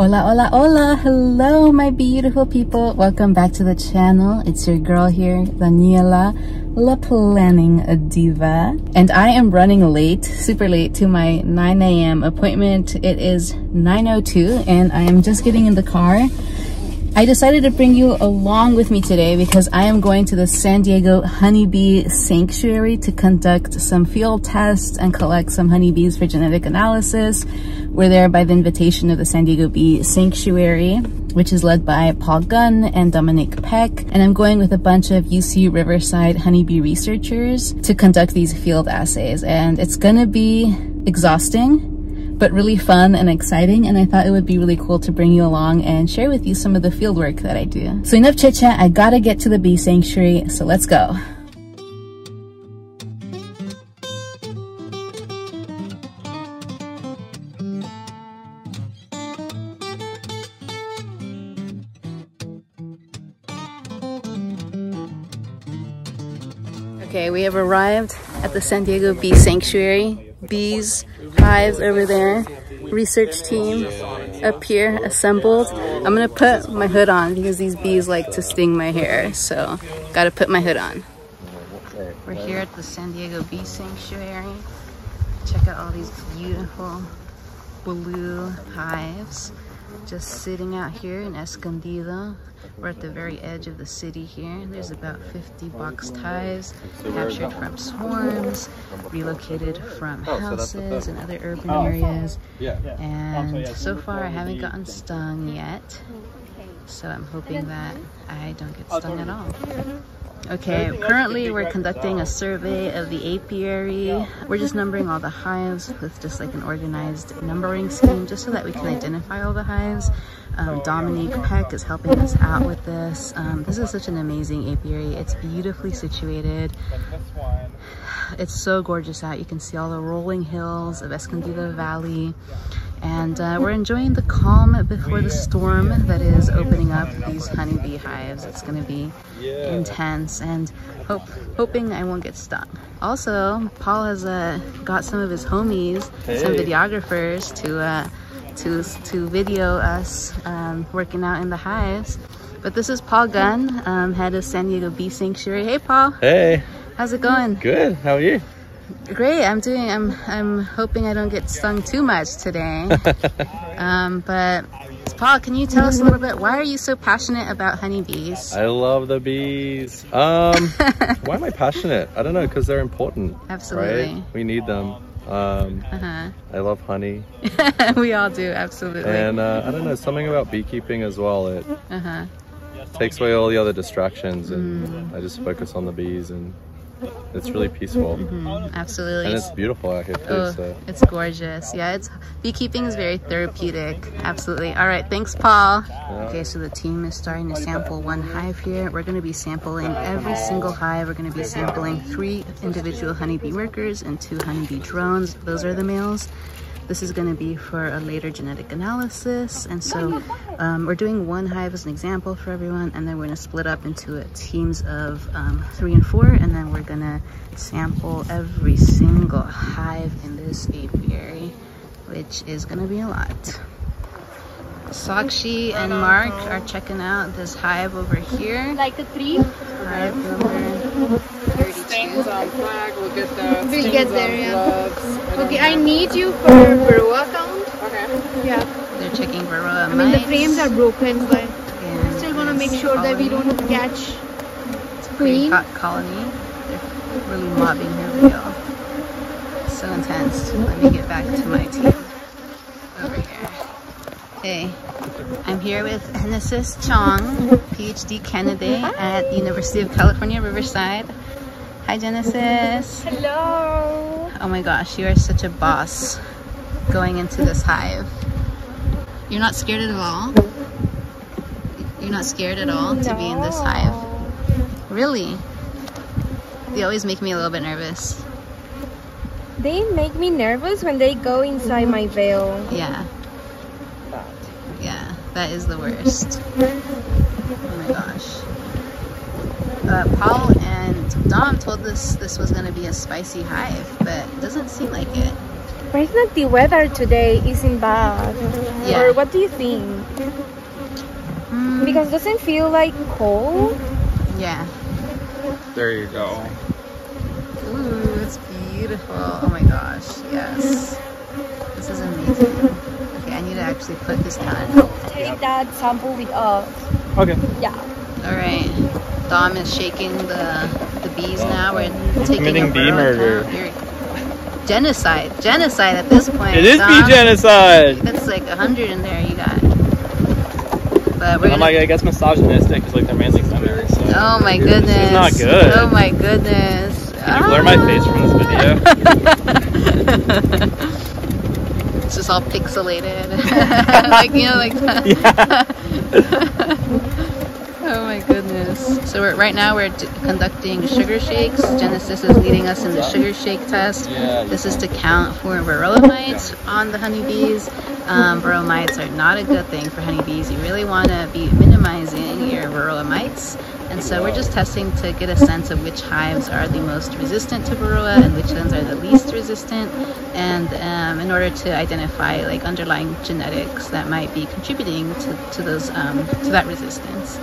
Hola, hola, hola. Hello, my beautiful people. Welcome back to the channel. It's your girl here, Daniela, La Planning Diva. And I am running late, super late to my 9 a.m. appointment. It is 9.02 and I am just getting in the car I decided to bring you along with me today because I am going to the San Diego Honeybee Sanctuary to conduct some field tests and collect some honeybees for genetic analysis. We're there by the invitation of the San Diego Bee Sanctuary, which is led by Paul Gunn and Dominic Peck. And I'm going with a bunch of UC Riverside honeybee researchers to conduct these field assays. And it's gonna be exhausting but really fun and exciting. And I thought it would be really cool to bring you along and share with you some of the field work that I do. So enough chit chat, I gotta get to the bee sanctuary. So let's go. Okay, we have arrived at the San Diego Bee Sanctuary. Bees hives over there, research team up here assembled. I'm gonna put my hood on because these bees like to sting my hair, so gotta put my hood on. We're here at the San Diego Bee Sanctuary. Check out all these beautiful blue hives just sitting out here in Escondido. We're at the very edge of the city here. There's about 50 box hives captured from swarms, relocated from oh, houses and other urban oh. areas. And so far I haven't gotten stung yet. So I'm hoping that I don't get stung at all. Okay, currently we're conducting a survey of the apiary. We're just numbering all the hives with just like an organized numbering scheme just so that we can identify all the hives. Um, Dominique Peck is helping us out with this. Um, this is such an amazing apiary. It's beautifully situated. It's so gorgeous out. You can see all the rolling hills of Escondido Valley and uh, we're enjoying the calm before the storm that is opening up these honeybee hives. It's gonna be intense and hope hoping I won't get stung. Also, Paul has uh, got some of his homies, hey. some videographers to uh, to to video us um, working out in the hives. But this is Paul Gunn, um, head of San Diego Bee Sanctuary. Hey, Paul. Hey. How's it going? Good. How are you? Great. I'm doing. I'm. I'm hoping I don't get stung too much today. um, but Paul, can you tell us a little bit? Why are you so passionate about honeybees? I love the bees. Um, why am I passionate? I don't know. Because they're important. Absolutely. Right? We need them. Um, uh -huh. I love honey. we all do. Absolutely. And uh, I don't know. Something about beekeeping as well. It uh -huh. takes away all the other distractions, and mm. I just focus on the bees and it's really peaceful. Mm -hmm. Absolutely. And it's beautiful out here too. Oh, so. It's gorgeous. Yeah, it's beekeeping is very therapeutic. Absolutely. All right, thanks, Paul. Yeah. Okay, so the team is starting to sample one hive here. We're going to be sampling every single hive. We're going to be sampling three individual honeybee workers and two honeybee drones. Those are the males. This is going to be for a later genetic analysis. And so um, we're doing one hive as an example for everyone, and then we're going to split up into teams of um, three and four, and then we're going to sample every single hive in this apiary, which is going to be a lot. Sakshi and Mark are checking out this hive over here. Like the three? Hive on flag, we'll get the We'll get there, yeah. Okay, I need you for Varroa count. Okay. Yeah. They're checking Varroa I mean, the frames are broken, but I still want to make sure colony. that we don't catch queen. hot colony. They're really mobbing her wheel. So intense. Let me get back to my team over here. Hey, I'm here with Genesis Chong, PhD candidate at the University of California, Riverside. Hi, Genesis. Hello. Oh my gosh, you are such a boss going into this hive. You're not scared at all? You're not scared at all no. to be in this hive? Really? They always make me a little bit nervous. They make me nervous when they go inside my veil. Yeah. Yeah, that is the worst. Oh my gosh. Uh, Paul Dom told us this was going to be a spicy hive, but it doesn't seem like it. But it's not the weather today isn't bad. Yeah. Or what do you think? Mm, Because it doesn't feel like cold. yeah. There you go. Ooh, it's beautiful. Oh my gosh, yes. This is amazing. Okay, I need to actually put this down. Take that sample with us. Okay. Yeah. All right. Dom is shaking the the bees now. We're taking committing bee murder. genocide. Genocide at this point. It is Dom. bee genocide. That's like a hundred in there. You got. But we're I'm like, I guess misogynistic is like their manly center. So. oh my goodness. Not good. Oh my goodness. Can you blur my face from this video? It's just all pixelated. like, you know, like Oh my goodness. So we're, right now we're d- conducting sugar shakes. Genesis is leading us in the sugar shake test. This is to count for varroa mites on the honeybees. Um, varroa mites are not a good thing for honeybees. You really want to be minimizing your varroa mites. And so we're just testing to get a sense of which hives are the most resistant to varroa and which ones are the least resistant. And um, in order to identify like underlying genetics that might be contributing to, to those um, to that resistance.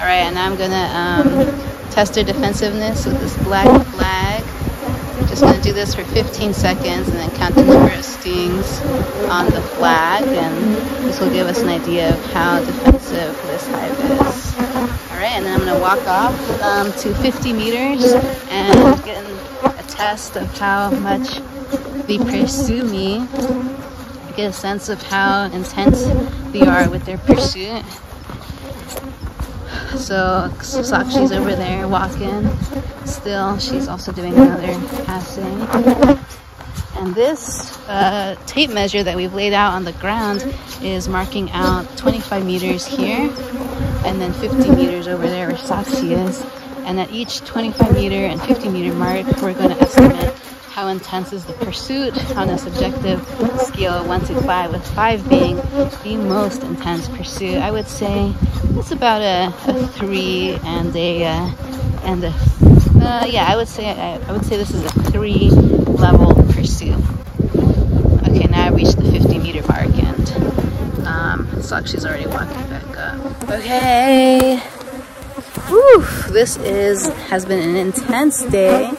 All right, and now I'm gonna um, test their defensiveness with this black flag. Just gonna do this for 15 seconds and then count the number of stings on the flag, and this will give us an idea of how defensive this hive is. Right, and then I'm gonna walk off um, to 50 meters and get a test of how much they pursue me. Get a sense of how intense they are with their pursuit. So Sakshi's over there walking still. She's also doing another passing. And this uh, tape measure that we've laid out on the ground is marking out 25 meters here and then 50 meters over there where Sakshi is. And at each 25 meter and 50 meter mark, we're going to estimate how intense is the pursuit on a subjective scale of 1 to 5, with 5 being the most intense pursuit. I would say it's about a, a 3 and a, uh, and a, uh, yeah, I would say, I, I would say this is a 3 level pursuit. Okay, now I've reached the 50 meter mark and um, Sakshi's already walking back up. Okay. Whew, this is has been an intense day.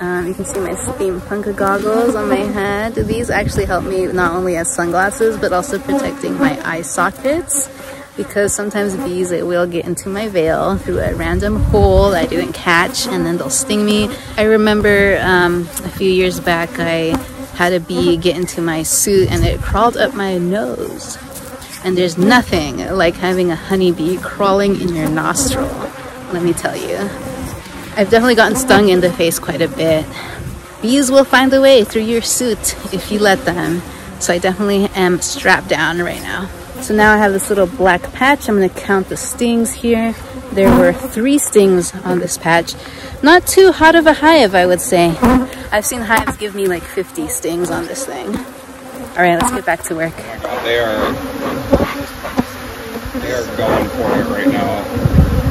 Um, you can see my steampunk goggles on my head. These actually help me not only as sunglasses, but also protecting my eye sockets. Because sometimes bees will get into my veil through a random hole that I didn't catch, and then they'll sting me. I remember um, a few years back, I had a bee get into my suit, and it crawled up my nose. And there's nothing like having a honeybee crawling in your nostril, let me tell you. I've definitely gotten stung in the face quite a bit. Bees will find a way through your suit if you let them. So I definitely am strapped down right now. So now I have this little black patch. I'm gonna count the stings here. There were three stings on this patch. Not too hot of a hive, I would say. I've seen hives give me like 50 stings on this thing. All right, let's get back to work. They are. They are going for it right now.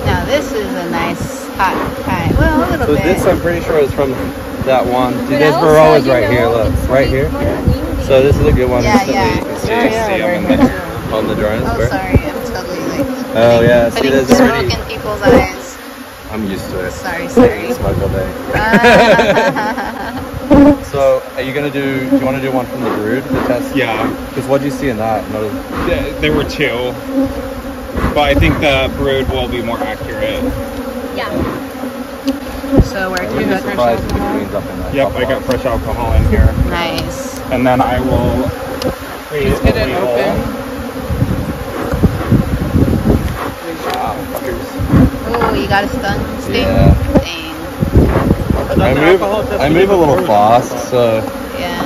Now this is a nice hot hive. Well, a little So bit. this I'm pretty sure is from that one. See, But there's also, varroas you right know, here. Look, right here. So this is a good one. Yeah, yeah. You see, Yeah, yeah, see 'em very in there. So. on the dryness. Oh, Where? sorry. I'm totally like Oh yeah. See, putting there's smoke already. in people's eyes. I'm used to it. Sorry, sorry. Smuggle day. Ah. So, are you gonna do? Do you want to do one from the brood to test? Yeah, Because what do you see in that? No, th- there were two, but I think the brood will be more accurate. Yeah. so where I do would you be have surprised if it cleans up in that. Yep, I got fresh alcohol in here, Nice. and then I will create Just get it wee open. Oh, you got a stun sting? Yeah. Dang. I move. I move a little fast, so Yeah.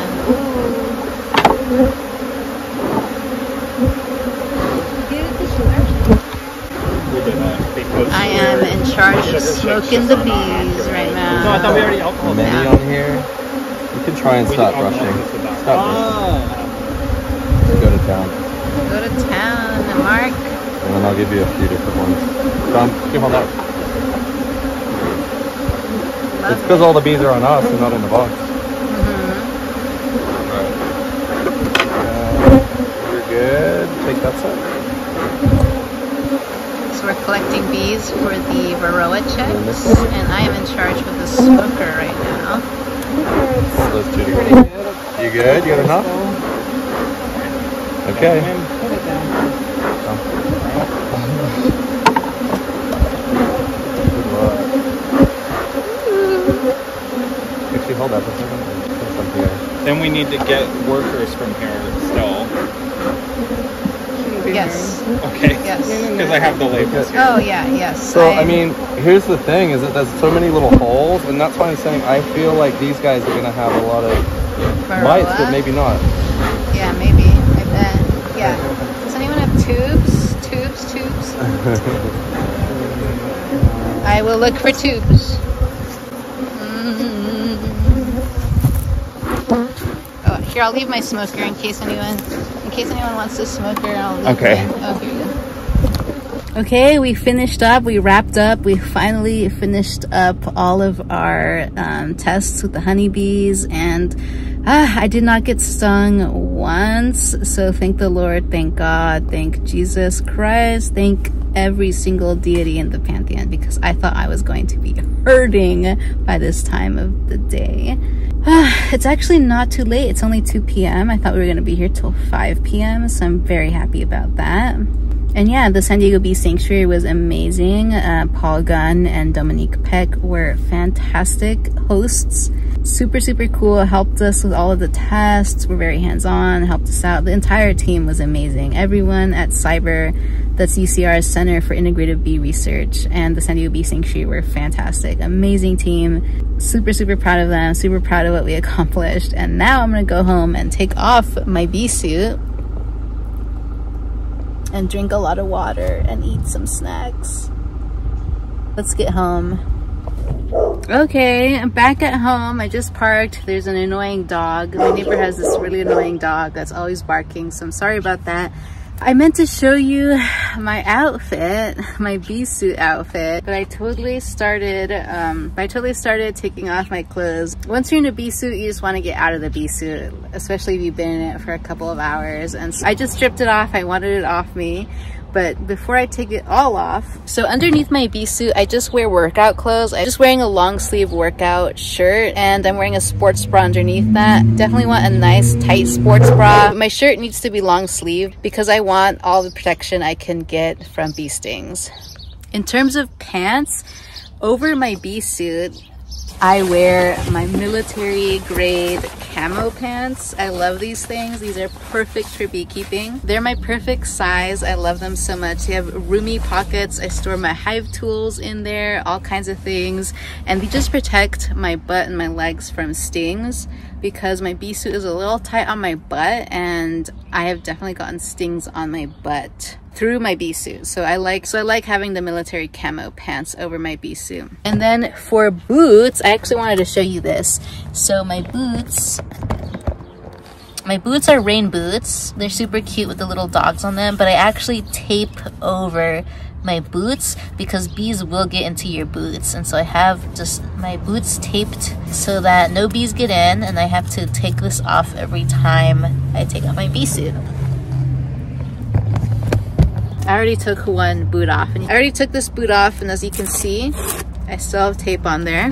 We did that because I am in charge of smoking the bees right No, I thought we now. already alcohol. many Yeah. on here. You can try and stop did alcohol brushing. this with that. Stop Ah. brushing. Go to town, Go to town, Mark and then I'll give you a few different ones. Tom, give on that. It's because all the bees are on us and not in the box. Mm-hmm. Right. Uh, good. Take that side. So we're collecting bees for the varroa checks, and I am in charge with the smoker right now. Those two together. You good? You got enough? Okay. Put it down. Oh. Good luck. Actually, hold up a second. Put some here. Then we need to get workers from here still. Yes, Okay. yes. Because I have the labels here. Oh yeah, yes. So I mean, here's the thing: is that there's so many little holes, and that's why I'm saying I feel like these guys are gonna have a lot of mites, but maybe not. Yeah, maybe. I bet. Yeah. Does anyone have tubes? Tubes, tubes? I will look for tubes. Mm. Oh, here, I'll leave my smoker in case anyone, in case anyone wants to smoker. I'll leave Okay. it. Oh, here you go. Okay, we finished up. We wrapped up. We finally finished up all of our um, tests with the honeybees, and ah, I did not get stung once. So thank the Lord, thank God, thank Jesus Christ, thank every single deity in the pantheon because I thought I was going to be hurting by this time of the day. it's actually not too late. It's only 2 p.m. I thought we were going to be here till 5 p.m. So I'm very happy about that. And yeah, the San Diego Bee Sanctuary was amazing. Uh, Paul Gunn and Dominique Peck were fantastic hosts. Super, super cool. Helped us with all of the tests. Were very hands-on. Helped us out. The entire team was amazing. Everyone at CIBER, that's UCR's Center for Integrative Bee Research, and the San Diego Bee Sanctuary were fantastic. Amazing team. Super, super proud of them. Super proud of what we accomplished. And now I'm gonna go home and take off my bee suit and drink a lot of water and eat some snacks. Let's get home. Okay, I'm back at home. I just parked. There's an annoying dog. My neighbor has this really annoying dog that's always barking, so I'm sorry about that. I meant to show you my outfit, my bee suit outfit, but I totally started, um, I totally started taking off my clothes. Once you're in a bee suit, you just want to get out of the bee suit, especially if you've been in it for a couple of hours. And so I just stripped it off. I wanted it off me. But before I take it all off, so underneath my bee suit, I just wear workout clothes. I'm just wearing a long sleeve workout shirt and I'm wearing a sports bra underneath that. Definitely want a nice tight sports bra. My shirt needs to be long sleeved because I want all the protection I can get from bee stings. In terms of pants, over my bee suit, I wear my military grade camo pants. I love these things. These are perfect for beekeeping. They're my perfect size. I love them so much. They have roomy pockets. I store my hive tools in there, all kinds of things. And they just protect my butt and my legs from stings because my bee suit is a little tight on my butt and I have definitely gotten stings on my butt through my bee suit. So I like so I like having the military camo pants over my bee suit. And then for boots, I actually wanted to show you this. So my boots my boots are rain boots. They're super cute with the little dogs on them, but I actually tape over my boots because bees will get into your boots. And so I have just my boots taped so that no bees get in and I have to take this off every time I take off my bee suit. I already took one boot off. And I already took this boot off and as you can see, I still have tape on there.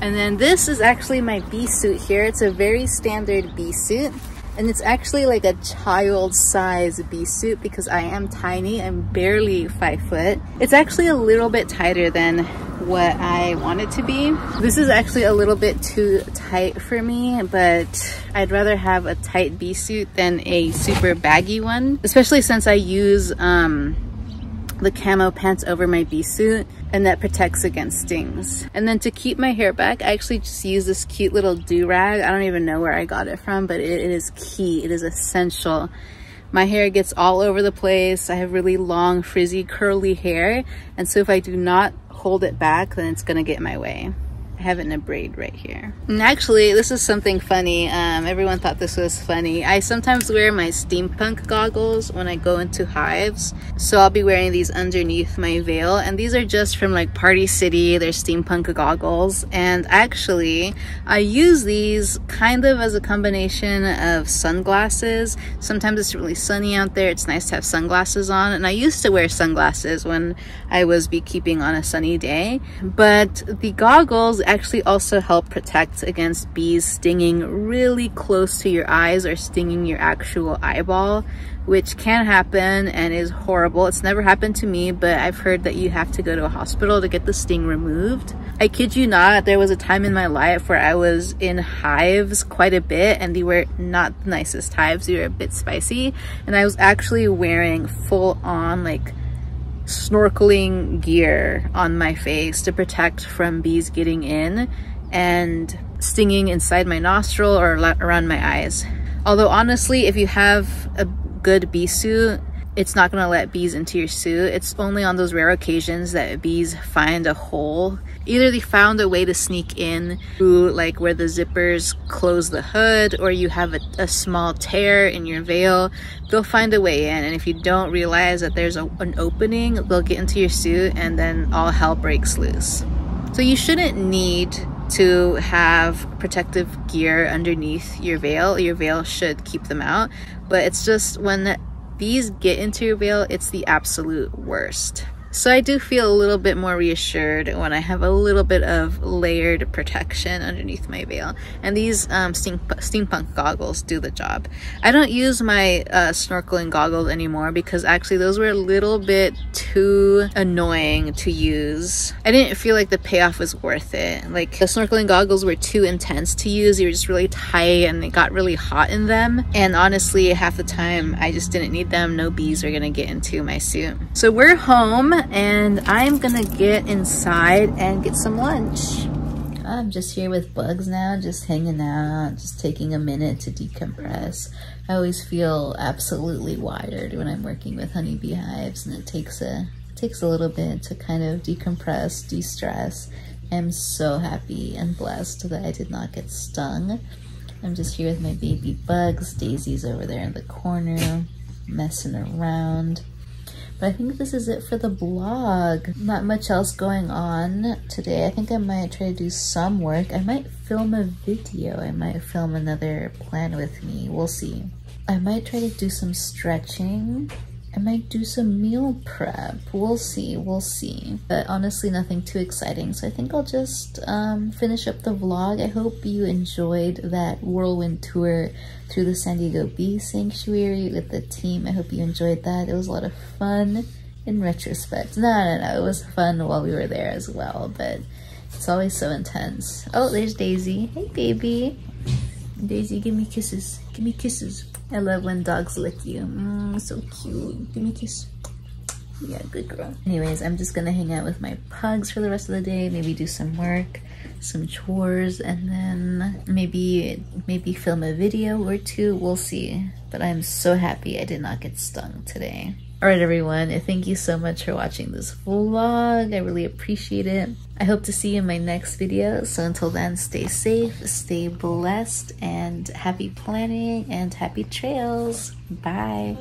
And then this is actually my bee suit here. It's a very standard bee suit. And it's actually like a child size bee suit because I am tiny. I'm barely five foot. It's actually a little bit tighter than what I want it to be. This is actually a little bit too tight for me, but I'd rather have a tight bee suit than a super baggy one, especially since I use um, the camo pants over my bee suit and that protects against stings. And then to keep my hair back, I actually just use this cute little do-rag. I don't even know where I got it from, but it, it is key. It is essential. My hair gets all over the place. I have really long, frizzy, curly hair. And so if I do not hold it back, then it's gonna get in my way. In a braid right here. And actually, this is something funny. Um, everyone thought this was funny. I sometimes wear my steampunk goggles when I go into hives. So I'll be wearing these underneath my veil. And these are just from like Party City. They're steampunk goggles. And actually, I use these kind of as a combination of sunglasses. Sometimes it's really sunny out there. It's nice to have sunglasses on. And I used to wear sunglasses when I was beekeeping on a sunny day. But the goggles actually also help protect against bees stinging really close to your eyes or stinging your actual eyeball, which can happen and is horrible. It's never happened to me, but I've heard that you have to go to a hospital to get the sting removed. I kid you not, there was a time in my life where I was in hives quite a bit and they were not the nicest hives. They were a bit spicy and I was actually wearing full on like snorkeling gear on my face to protect from bees getting in and stinging inside my nostril or around my eyes. Although honestly, if you have a good bee suit, it's not going to let bees into your suit. It's only on those rare occasions that bees find a hole. Either they found a way to sneak in through like where the zippers close the hood or you have a, a small tear in your veil. They'll find a way in and if you don't realize that there's a, an opening, they'll get into your suit and then all hell breaks loose. So you shouldn't need to have protective gear underneath your veil. Your veil should keep them out, but it's just when bees get into your veil, it's the absolute worst. So I do feel a little bit more reassured when I have a little bit of layered protection underneath my veil. And these um, steam steampunk goggles do the job. I don't use my uh, snorkeling goggles anymore because actually those were a little bit too annoying to use. I didn't feel like the payoff was worth it. Like the snorkeling goggles were too intense to use. They were just really tight and it got really hot in them. And honestly, half the time I just didn't need them. No bees are gonna get into my suit. So we're home and I'm gonna get inside and get some lunch. I'm just here with bugs now, just hanging out, just taking a minute to decompress. I always feel absolutely wired when I'm working with honeybee hives and it takes a it takes a little bit to kind of decompress, de-stress. I'm so happy and blessed that I did not get stung. I'm just here with my baby bugs. Daisy's over there in the corner, messing around. But I think this is it for the blog. Not much else going on today. I think I might try to do some work. I might film a video. I might film another plan with me. We'll see. I might try to do some stretching I might do some meal prep. We'll see, we'll see. But honestly, nothing too exciting. So I think I'll just um, finish up the vlog. I hope you enjoyed that whirlwind tour through the San Diego Bee Sanctuary with the team. I hope you enjoyed that. It was a lot of fun in retrospect. No, no, no, it was fun while we were there as well, but it's always so intense. Oh, there's Daisy. Hey, baby. Daisy, give me kisses. Give me kisses. I love when dogs lick you. Mm, so cute. Give me a kiss. Yeah, good girl. Anyways, I'm just gonna hang out with my pugs for the rest of the day, maybe do some work, some chores, and then maybe maybe film a video or two. We'll see. But I'm so happy I did not get stung today. Alright everyone, thank you so much for watching this vlog. I really appreciate it. I hope to see you in my next video. So until then, stay safe, stay blessed, and happy planning and happy trails. Bye.